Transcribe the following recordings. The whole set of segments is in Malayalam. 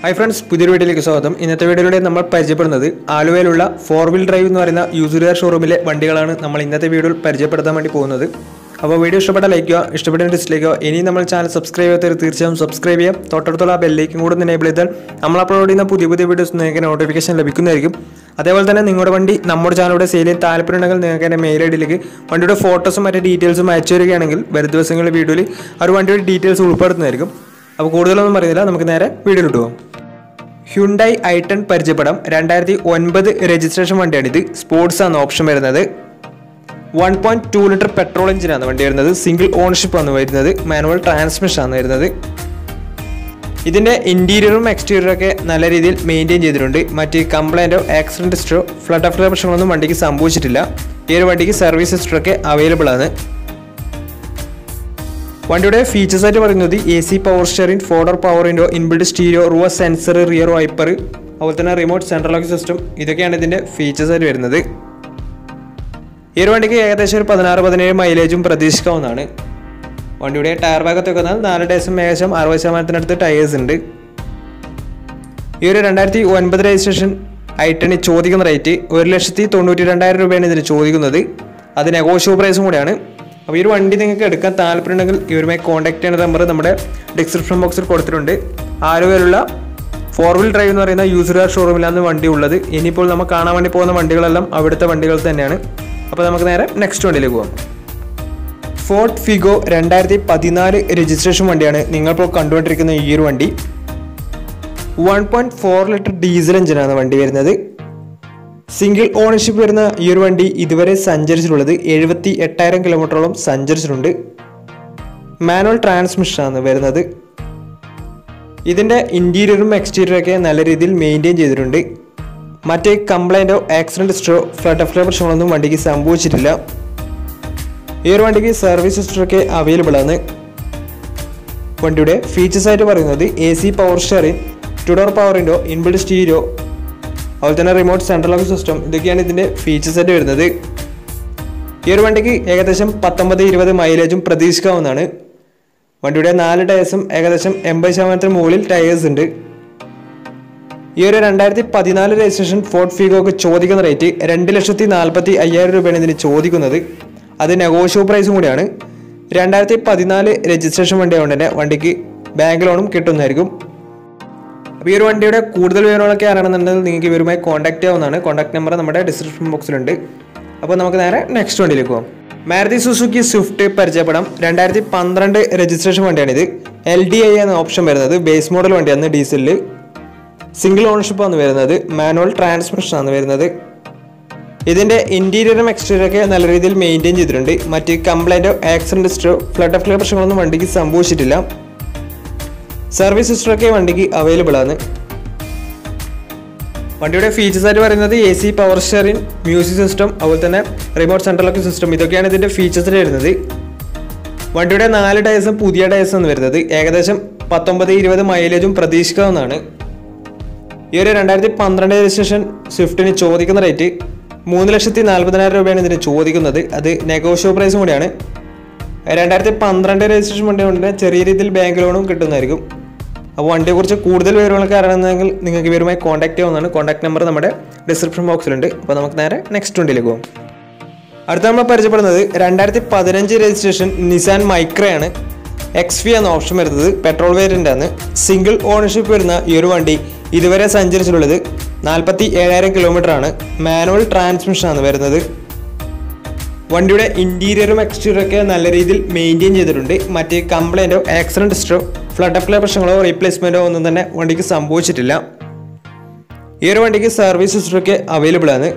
ഹായ് ഫ്രണ്ട്സ് പുതിയൊരു വീഡിയോയിലേക്ക് സ്വാഗതം. ഇന്നത്തെ വീഡിയോയിലൂടെ നമ്മൾ പരിചയപ്പെടുന്നത് ആലുവയിലുള്ള ഫോർ വീൽ ഡ്രൈവ് എന്ന് പറയുന്ന യൂസുകാർ ഷോറൂമിലെ വണ്ടികളാണ് നമ്മൾ ഇന്നത്തെ വീഡിയോയിൽ പരിചയപ്പെടുത്താൻ വേണ്ടി പോകുന്നത്. അപ്പോൾ വീഡിയോ ഇഷ്ടപ്പെട്ട ലൈക്ക് ചെയ്യുക ഇഷ്ടപ്പെട്ട ഡിസ്ലൈക്ക് ചെയ്യുക. ഇനി നമ്മൾ ചാനൽ സബ്സ്ക്രൈബ് ചെയ്യാത്തവർ തീർച്ചയായും സബ്സ്ക്രൈബ് ചെയ്യാം തൊട്ടടുത്തുള്ള ആ ബെല്ലേക്കും കൂടെ എനേബിൾ ചെയ്താൽ നമ്മൾ അപ്ലോഡ് ചെയ്യുന്ന പുതിയ പുതിയ വീഡിയോസ് നിങ്ങൾക്ക് നോട്ടിഫിക്കേഷൻ ലഭിക്കുന്നതായിരിക്കും. അതേപോലെ തന്നെ നിങ്ങളുടെ വണ്ടി നമ്മുടെ ചാനലിലൂടെ സെയിൽ ചെയ്യാൻ താല്പര്യമുണ്ടെങ്കിൽ നിങ്ങൾക്ക് എന്റെ മെയിൽ ഐ ഡിയിലേക്ക് വണ്ടിയുടെ ഫോട്ടോസും മറ്റേ ഡീറ്റെയിൽസും അയച്ചു തരികയാണെങ്കിൽ വരും ദിവസങ്ങളിൽ വീഡിയോയിൽ ആ ഒരു വണ്ടിയുടെ ഡീറ്റെയിൽസ് ഉൾപ്പെടുത്തുന്നതായിരിക്കും. അപ്പോൾ കൂടുതലൊന്നും പറയുന്നില്ല. നമുക്ക് നേരെ വീഡിയോയിലോട്ട് പോകാം ഹ്യുണ്ടായി ഐ ടെൻ പരിചയപ്പെടാം. രണ്ടായിരത്തി ഒൻപത് രജിസ്ട്രേഷൻ വണ്ടിയാണിത്. സ്പോർട്സ് ആണ് ഓപ്ഷൻ വരുന്നത്. One point two litre petrol എഞ്ചിനാണ് വണ്ടി വരുന്നത്. സിംഗിൾ ഓണർഷിപ്പ് ആണ് വരുന്നത്. മാനുവൽ ട്രാൻസ്മിഷൻ ആണ് വരുന്നത്. ഇതിന്റെ ഇന്റീരിയറും എക്സ്റ്റീരിയറും ഒക്കെ നല്ല രീതിയിൽ മെയിന്റെയിൻ ചെയ്തിട്ടുണ്ട്. മറ്റ് കംപ്ലൈന്റോ ആക്സിഡന്റ് ഹിസ്റ്ററോ ഫ്ലഡ് ഓഫ് പ്രശ്നങ്ങളൊന്നും വണ്ടിക്ക് സംഭവിച്ചിട്ടില്ല. ഈ ഒരു വണ്ടിക്ക് സർവീസ് ഹിസ്റ്ററൊക്കെ അവൈലബിൾ ആണ്. വണ്ടിയുടെ ഫീച്ചേഴ്സ് ആയിട്ട് പറയുന്നത് A C power steering four door power window inbuilt stereo റുവ sensor rear wiper അതുപോലെ തന്നെ റിമോട്ട് സെൻട്രൽ ലോക്ക് സിസ്റ്റം ഇതൊക്കെയാണ് ഇതിന്റെ ഫീച്ചേഴ്സ് ആയിട്ട് വരുന്നത്. ഈ ഒരു വണ്ടിക്ക് ഏകദേശം ഒരു പതിനാറ് പതിനേഴ് മൈലേജും പ്രതീക്ഷിക്കാവുന്നതാണ്. വണ്ടിയുടെ ടയർ ഭാഗത്ത് വെക്കുന്ന നാല് ഡേസം ഏകദേശം അറുപത് ശതമാനത്തിനടുത്ത് ടയേഴ്സ് ഉണ്ട്. ഈ ഒരു രണ്ടായിരത്തി ഒൻപത് രജിസ്ട്രേഷൻ ഐറ്റണി ചോദിക്കുന്ന റേറ്റ് ഒരു ലക്ഷത്തി തൊണ്ണൂറ്റി രണ്ടായിരം രൂപയാണ് ഇതിന് ചോദിക്കുന്നത്. അത് നെഗോഷ്യോ പ്രൈസും കൂടെയാണ്. അപ്പോൾ ഈ ഒരു വണ്ടി നിങ്ങൾക്ക് എടുക്കാൻ താല്പര്യമുണ്ടെങ്കിൽ ഇവരുമായി കോൺടാക്ട് ചെയ്യുന്ന നമ്പർ നമ്മുടെ ഡിസ്ക്രിപ്ഷൻ ബോക്സിൽ കൊടുത്തിട്ടുണ്ട്. ആലുവയിലുള്ള ഫോർ വീൽ ഡ്രൈവ് എന്ന് പറയുന്ന യൂസർ ഷോറൂമിലാണ് വണ്ടി ഉള്ളത്. ഇനിയിപ്പോൾ നമ്മൾ കാണാൻ വേണ്ടി പോകുന്ന വണ്ടികളെല്ലാം അവിടുത്തെ വണ്ടികൾ തന്നെയാണ്. അപ്പോൾ നമുക്ക് നേരെ നെക്സ്റ്റ് വണ്ടിയിലേക്ക് പോകാം ഫോർട്ട് ഫിഗോ രണ്ടായിരത്തി പതിനാല് രജിസ്ട്രേഷൻ വണ്ടിയാണ് നിങ്ങളിപ്പോൾ കണ്ടുകൊണ്ടിരിക്കുന്ന ഈ ഒരു വണ്ടി. One point four litre diesel എഞ്ചിനാണ് വണ്ടി വരുന്നത്. സിംഗിൾ ഓണർഷിപ്പ് വരുന്ന ഈ ഒരു വണ്ടി ഇതുവരെ സഞ്ചരിച്ചിട്ടുള്ളത് എഴുപത്തി എട്ടായിരം കിലോമീറ്ററോളം സഞ്ചരിച്ചിട്ടുണ്ട്. മാനുവൽ ട്രാൻസ്മിഷനാണ് വരുന്നത്. ഇതിന്റെ ഇന്റീരിയറും എക്സ്റ്റീരിയറൊക്കെ നല്ല രീതിയിൽ മെയിന്റെയിൻ ചെയ്തിട്ടുണ്ട്. മറ്റേ കംപ്ലൈന്റോ ആക്സിഡന്റ് ഹിസ്റ്ററോ ഫ്ലഡ് അഫ്ലർ പ്രശ്നങ്ങളൊന്നും വണ്ടിക്ക് സംഭവിച്ചിട്ടില്ല. ഈ ഒരു വണ്ടിക്ക് സർവീസ് ഹിസ്റ്ററൊക്കെ അവൈലബിൾ ആണ്. വണ്ടിയുടെ ഫീച്ചേഴ്സായിട്ട് പറയുന്നത് A C power steering two door power window inbuilt stereo അതുപോലെ തന്നെ റിമോട്ട് സെൻട്രൽ ലോക്ക് സിസ്റ്റം ഇതൊക്കെയാണ് ഇതിന്റെ ഫീച്ചർ സെറ്റ് വരുന്നത്. ഈ ഒരു വണ്ടിക്ക് ഏകദേശം പത്തൊമ്പത് ഇരുപത് മൈലേജും പ്രതീക്ഷിക്കാവുന്നതാണ്. വണ്ടിയുടെ നാല് ടയേഴ്സും ഏകദേശം എൺപത് ശതമാനത്തിന് മുകളിൽ ടയേഴ്സ് ഉണ്ട്. ഈ ഒരു രണ്ടായിരത്തി പതിനാല് രജിസ്ട്രേഷൻ ഫോർട്ട് ഫീഗോക്ക് ചോദിക്കുന്ന റേറ്റ് രണ്ട് ലക്ഷത്തി നാൽപ്പത്തി അയ്യായിരം രൂപയാണ് ഇതിന് ചോദിക്കുന്നത്. അത് നെഗോഷ്യോ പ്രൈസും കൂടിയാണ്. രണ്ടായിരത്തി പതിനാല് രജിസ്ട്രേഷൻ വണ്ടി ആയതുകൊണ്ട് തന്നെ വണ്ടിക്ക് ബാങ്ക് ലോണും കിട്ടുന്നതായിരിക്കും. അപ്പോൾ ഈ ഒരു വണ്ടിയുടെ കൂടുതൽ വിവരങ്ങളൊക്കെ അറിയണമെന്നുണ്ടെങ്കിൽ നിങ്ങൾക്ക് ഇവരുമായി കോൺടാക്ട് ചെയ്യാവുന്നതാണ്. കോൺടാക്ട് നമ്പർ നമ്മുടെ ഡിസ്ക്രിപ്ഷൻ ബോക്സിലുണ്ട് അപ്പോൾ നമുക്ക് നേരെ നെക്സ്റ്റ് വണ്ടിയിലേക്ക് പോകാം മാരുതി സുസുക്കി സ്വിഫ്റ്റ് പരിചയപ്പെടാം. രണ്ടായിരത്തി പന്ത്രണ്ട് രജിസ്ട്രേഷൻ വണ്ടിയാണിത്. എൽ ഡി ഐ എന്ന ഓപ്ഷൻ വരുന്നത്. ബേസ് മോഡൽ വണ്ടിയാണ് ഡീസലിൽ സിംഗിൾ ഓണർഷിപ്പ് ആണ് വരുന്നത്. മാനുവൽ ട്രാൻസ്മിഷൻ ആണ് വരുന്നത്. ഇതിന്റെ ഇന്റീരിയറും എക്സ്റ്റീരിയറൊക്കെ നല്ല രീതിയിൽ മെയിന്റെയിൻ ചെയ്തിട്ടുണ്ട്. മറ്റ് കംപ്ലൈന്റോ ആക്സിഡന്റ് ഹിസ്റ്ററോ ഫ്ലഡ് ഓഫ് പ്രശ്നങ്ങളൊന്നും വണ്ടിക്ക് സംഭവിച്ചിട്ടില്ല. സർവീസ് ഹിസ്റ്ററൊക്കെ വണ്ടിക്ക് അവൈലബിൾ ആണ്. വണ്ടിയുടെ ഫീച്ചേഴ്സ് ആയിട്ട് പറയുന്നത് A C power steering music system അതുപോലെ തന്നെ റിമോട്ട് സെൻട്രൽ ലോക്കിംഗ് സിസ്റ്റം ഇതൊക്കെയാണ് ഇതിന്റെ ഫീച്ചേഴ്സിൽ വരുന്നത്. വണ്ടിയുടെ നാല് ടയേഴ്സും പുതിയ ടയേഴ്സ് ആണ് വരുന്നത്. ഏകദേശം പത്തൊമ്പത് ഇരുപത് മൈലേജും പ്രതീക്ഷിക്കാവുന്നതാണ്. ഈ ഒരു രണ്ടായിരത്തി പന്ത്രണ്ട് രജിസ്ട്രേഷൻ സ്വിഫ്റ്റിന് ചോദിക്കുന്ന റേറ്റ് മൂന്ന് ലക്ഷത്തി നാൽപ്പതിനായിരം രൂപയാണ് ഇതിന് ചോദിക്കുന്നത്. അത് നെഗോഷ്യോ പ്രൈസും കൂടിയാണ്. രണ്ടായിരത്തി പന്ത്രണ്ട് രജിസ്ട്രേഷൻ വണ്ടി കൊണ്ട് ചെറിയ രീതിയിൽ ബാങ്ക് ലോണും കിട്ടുന്നതായിരിക്കും. അപ്പോൾ വണ്ടിയെക്കുറിച്ച് കൂടുതൽ വിവരങ്ങളൊക്കെ അറിയണമെന്നെങ്കിൽ നിങ്ങൾക്ക് ഇവരുമായി കോൺടാക്ട് ചെയ്യാവുന്നതാണ്. കോൺടാക്ട് നമ്പർ നമ്മുടെ ഡിസ്ക്രിപ്ഷൻ ബോക്സിലുണ്ട് അപ്പോൾ നമുക്ക് നേരെ നെക്സ്റ്റ് വണ്ടിയിലേക്ക് പോകും അടുത്ത നമ്മൾ പരിചയപ്പെടുന്നത് രണ്ടായിരത്തി പതിനഞ്ച് രജിസ്ട്രേഷൻ നിസാൻ മൈക്രയാണ് എക്സ് വി എന്ന ഓപ്ഷൻ വരുന്നത് പെട്രോൾ വേരിയന്റ് ആണ്. സിംഗിൾ ഓണർഷിപ്പ് വരുന്ന ഈ ഒരു വണ്ടി ഇതുവരെ സഞ്ചരിച്ചിട്ടുള്ളത് നാൽപ്പത്തി ഏഴായിരം കിലോമീറ്റർ ആണ് മാനുവൽ ട്രാൻസ്മിഷനാണ് വരുന്നത്. വണ്ടിയുടെ ഇന്റീരിയറും എക്സ്റ്റീരിയറും ഒക്കെ നല്ല രീതിയിൽ മെയിന്റെയിൻ ചെയ്തിട്ടുണ്ട്. മറ്റ് കംപ്ലൈന്റോ ആക്സിഡന്റ് ഹിസ്റ്ററോ ഫ്ലഡ് അപ്ലൈ പ്രശ്നങ്ങളോ റീപ്ലേസ്മെന്റോ ഒന്നും തന്നെ വണ്ടിക്ക് സംഭവിച്ചിട്ടില്ല. ഈ ഒരു വണ്ടിക്ക് സർവീസ് ഹിസ്റ്ററൊക്കെ അവൈലബിൾ ആണ്.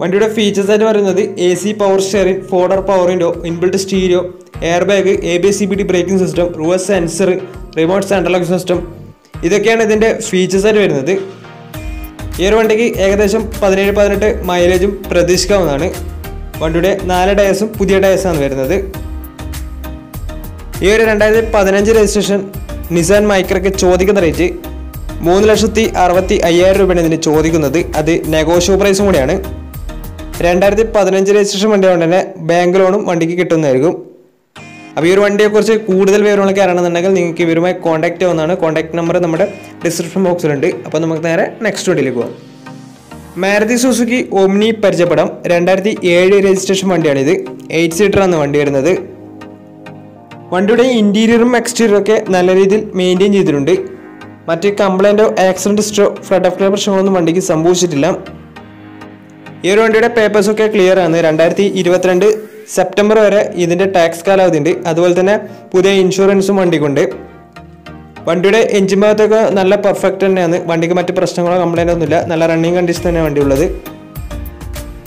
വണ്ടിയുടെ ഫീച്ചേഴ്സ് ആയിട്ട് പറയുന്നത് A C power steering four door power window stereo air bag A B C B D braking system reverse sensor remote central lock system ഇതൊക്കെയാണ് ഇതിന്റെ ഫീച്ചേഴ്സ് ആയിട്ട് വരുന്നത്. ഈ ഒരു വണ്ടിക്ക് ഏകദേശം പതിനേഴ് പതിനെട്ട് മൈലേജും പ്രതീക്ഷിക്കാവുന്നതാണ്. വണ്ടിയുടെ നാല് ടയേഴ്സും പുതിയ ടയേഴ്സാണ് വരുന്നത്. ഈ ഒരു രണ്ടായിരത്തി പതിനഞ്ച് രജിസ്ട്രേഷൻ നിസാൻ മൈക്രയ്ക്ക് ചോദിക്കുന്ന റേറ്റ് മൂന്ന് ലക്ഷത്തി അറുപത്തി അയ്യായിരം രൂപയാണ് ഇതിന് ചോദിക്കുന്നത്. അത് നെഗോഷ്യോ പ്രൈസും കൂടിയാണ്. രണ്ടായിരത്തി പതിനഞ്ച് രജിസ്ട്രേഷൻ വണ്ടി കൊണ്ട് തന്നെ ബാങ്ക് ലോണും വണ്ടിക്ക് കിട്ടുന്നതായിരിക്കും. അപ്പോൾ ഈ ഒരു വണ്ടിയെക്കുറിച്ച് കൂടുതൽ വിവരങ്ങളൊക്കെ അറിയണമെന്നുണ്ടെങ്കിൽ നിങ്ങൾക്ക് ഇവരുമായി കോൺടാക്റ്റ് ചെയ്യാവുന്നതാണ്. കോൺടാക്ട് നമ്പർ നമ്മുടെ ഡിസ്ക്രിപ്ഷൻ ബോക്സിലുണ്ട് അപ്പോൾ നമുക്ക് നേരെ നെക്സ്റ്റ് വണ്ടിയിലേക്ക് പോകാം. മാരുതി സുസുക്കി ഓംനി പരിചയപ്പെടാം. രണ്ടായിരത്തി ഏഴ് രജിസ്ട്രേഷൻ വണ്ടിയാണിത്. എയ്റ്റ് സീറ്ററാണ് വണ്ടി വരുന്നത്. വണ്ടിയുടെ ഇന്റീരിയറും എക്സ്റ്റീരിയറും ഒക്കെ നല്ല രീതിയിൽ മെയിന്റെയിൻ ചെയ്തിട്ടുണ്ട്. മറ്റ് കംപ്ലൈന്റോ ആക്സിഡന്റ് സ്റ്റോ ഓഫ് പ്രശ്നങ്ങളൊന്നും വണ്ടിക്ക് സംഭവിച്ചിട്ടില്ല. ഈ ഒരു വണ്ടിയുടെ പേപ്പേഴ്സൊക്കെ ക്ലിയർ ആണ്. രണ്ടായിരത്തി ഇരുപത്തിരണ്ട് സെപ്റ്റംബർ വരെ ഇതിന്റെ ടാക്സ് കാലാവധി ഉണ്ട് അതുപോലെ തന്നെ പുതിയ ഇൻഷുറൻസും വണ്ടിക്കുണ്ട്. വണ്ടിയുടെ എഞ്ചിൻ ഭാഗത്തൊക്കെ നല്ല പെർഫെക്റ്റ് തന്നെയാണ്. വണ്ടിക്ക് മറ്റ് പ്രശ്നങ്ങളോ കംപ്ലൈന്റ് ഒന്നുമില്ല നല്ല റണ്ണിങ് കണ്ടീഷൻ തന്നെയാണ് വണ്ടി ഉള്ളത്.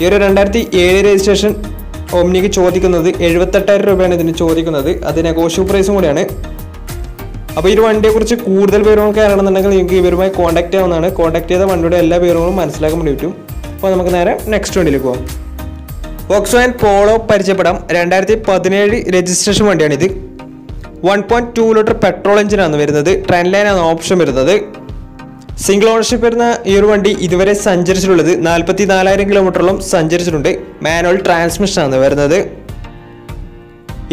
ഈ ഒരു രണ്ടായിരത്തി ഏഴ് രജിസ്ട്രേഷൻ ഓംനിക്ക് ചോദിക്കുന്നത് എഴുപത്തെട്ടായിരം രൂപയാണ് ഇതിന് ചോദിക്കുന്നത്. അത് നെഗോഷ്യബിൾ പ്രൈസും കൂടിയാണ്. അപ്പോൾ ഈ വണ്ടിയെക്കുറിച്ച് കൂടുതൽ വിവരങ്ങളൊക്കെ അറിയണമെന്നുണ്ടെങ്കിൽ നിങ്ങൾക്ക് ഇവരുമായി കോൺടാക്ട് ചെയ്യാവുന്നതാണ്. കോൺടാക്ട് ചെയ്ത വണ്ടിയുടെ എല്ലാ വിവരങ്ങളും മനസ്സിലാക്കാൻ വേണ്ടി പറ്റും അപ്പോൾ നമുക്ക് നേരെ നെക്സ്റ്റ് വണ്ടിയിലേക്ക് പോകാം വോക്സ് വാൻ പോളോ പരിചയപ്പെടാം. രണ്ടായിരത്തി പതിനേഴ് registration വണ്ടിയാണിത്. One point two litre petrol എഞ്ചിനാണ് വരുന്നത്. ട്രെൻഡ് ആണ് ഓപ്ഷൻ വരുന്നത്. സിംഗിൾ ഓണർഷിപ്പ് വരുന്ന ഈ ഒരു വണ്ടി ഇതുവരെ സഞ്ചരിച്ചിട്ടുള്ളത് നാൽപ്പത്തി നാലായിരം കിലോമീറ്ററോളം സഞ്ചരിച്ചിട്ടുണ്ട്. മാനുവൽ ട്രാൻസ്മിഷൻ ആണ് വരുന്നത്.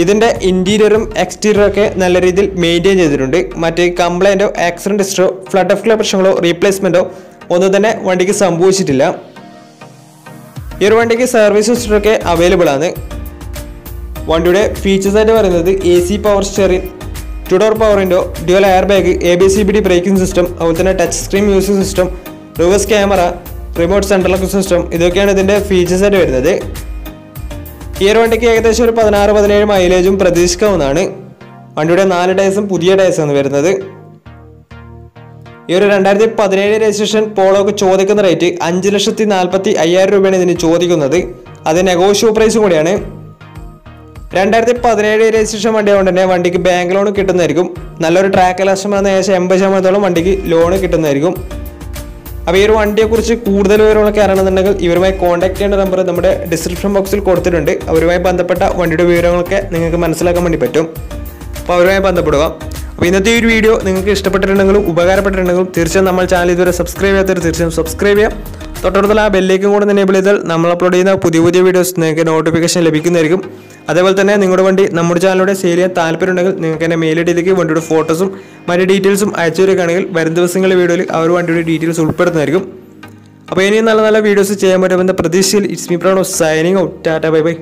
ഇതിന്റെ ഇന്റീരിയറും എക്സ്റ്റീരിയറും ഒക്കെ നല്ല രീതിയിൽ മെയിന്റെയിൻ ചെയ്തിട്ടുണ്ട്. മറ്റ് കംപ്ലൈന്റോ ആക്സിഡന്റ് ഹിസ്റ്ററോ ഫ്ലഡ് ഓഫ് പ്രശ്നങ്ങളോ റീപ്ലേസ്മെന്റോ ഒന്നും തന്നെ വണ്ടിക്ക് സംഭവിച്ചിട്ടില്ല. ഈ ഒരു വണ്ടിക്ക് സർവീസ് ഹിസ്റ്ററൊക്കെ അവൈലബിൾ ആണ്. വണ്ടിയുടെ ഫീച്ചേഴ്സ് ആയിട്ട് പറയുന്നത് A C power steering two door power window dual air bag A B C B D braking system അതുപോലെ തന്നെ touch screen music system reverse camera remote central system ഇതൊക്കെയാണ് ഇതിന്റെ ഫീച്ചേഴ്സ് ആയിട്ട് വരുന്നത്. ഈ ഒരു വണ്ടിക്ക് ഏകദേശം ഒരു പതിനാറ് പതിനേഴ് മൈലേജും പ്രതീക്ഷിക്കാവുന്നതാണ്. വണ്ടിയുടെ നാല് ടയർസും പുതിയ ടയർസാണ് വരുന്നത്. ഈ ഒരു രണ്ടായിരത്തി പതിനേഴ് രജിസ്ട്രേഷൻ പോളോക്ക് ചോദിക്കുന്ന റേറ്റ് അഞ്ച് ലക്ഷത്തി നാൽപ്പത്തി അയ്യായിരം രൂപയാണ് ഇതിന് ചോദിക്കുന്നത്. അത് നെഗോഷ്യബിൾ പ്രൈസും കൂടിയാണ്. രണ്ടായിരത്തി പതിനേഴ് രജിസ്ട്രേഷൻ വണ്ടി ആയതുകൊണ്ട് തന്നെ വണ്ടിക്ക് ബാങ്ക് ലോൺ കിട്ടുന്നതായിരിക്കും. നല്ലൊരു ട്രാക്ക് ലക്ഷം വന്ന ഏകദേശം എൺപത് ശതമാനത്തോളം വണ്ടിക്ക് ലോൺ കിട്ടുന്നതായിരിക്കും. അപ്പോൾ ഈ ഒരു വണ്ടിയെക്കുറിച്ച് കൂടുതൽ വിവരങ്ങളൊക്കെ അറിയണമെന്നുണ്ടെങ്കിൽ ഇവരുമായി കോൺടാക്ട് ചെയ്യേണ്ട നമ്പർ നമ്മുടെ ഡിസ്ക്രിപ്ഷൻ ബോക്സിൽ കൊടുത്തിട്ടുണ്ട്. അവരുമായി ബന്ധപ്പെട്ട വണ്ടിയുടെ വിവരങ്ങളൊക്കെ നിങ്ങൾക്ക് മനസ്സിലാക്കാൻ വേണ്ടി പറ്റും. അപ്പോൾ അവരുമായി ബന്ധപ്പെടുക. അപ്പോൾ ഇന്നത്തെ ഈ ഒരു വീഡിയോ നിങ്ങൾക്ക് ഇഷ്ടപ്പെട്ടിട്ടുണ്ടെങ്കിലും ഉപകാരപ്പെട്ടിട്ടുണ്ടെങ്കിലും തീർച്ചയായും നമ്മൾ ചാനൽ ഇതുവരെ സബ്സ്ക്രൈബ് ചെയ്യാത്തവർ തീർച്ചയായും സബ്സ്ക്രൈബ് ചെയ്യാം തൊട്ടടുത്തുള്ള ആ ബെല്ലേക്കും കൂടെ എനേബിൾ ചെയ്താൽ നമ്മൾ അപ്ലോഡ് ചെയ്യുന്ന പുതിയ പുതിയ വീഡിയോസ് നിങ്ങൾക്ക് നോട്ടിഫിക്കേഷൻ ലഭിക്കുന്നതായിരിക്കും. അതേപോലെ തന്നെ നിങ്ങളുടെ വണ്ടി നമ്മുടെ ചാനലിലൂടെ സെയിൽ ചെയ്യാൻ താല്പര്യമുണ്ടെങ്കിൽ നിങ്ങൾക്ക് എന്റെ മെയിൽ ഐ വണ്ടിയുടെ ഫോട്ടോസും മറ്റു ഡീറ്റെയിൽസും അയച്ചു തരികയാണെങ്കിൽ വരും ദിവസങ്ങളിലെ വീഡിയോയിൽ ആ വണ്ടിയുടെ ഡീറ്റെയിൽസ് ഉൾപ്പെടുന്നതായിരിക്കും. അപ്പോൾ ഇനിയും നല്ല നല്ല വീഡിയോസ് ചെയ്യാൻ പറ്റുമെന്ന പ്രതീക്ഷയിൽ it's me Prano signing out tata bye bye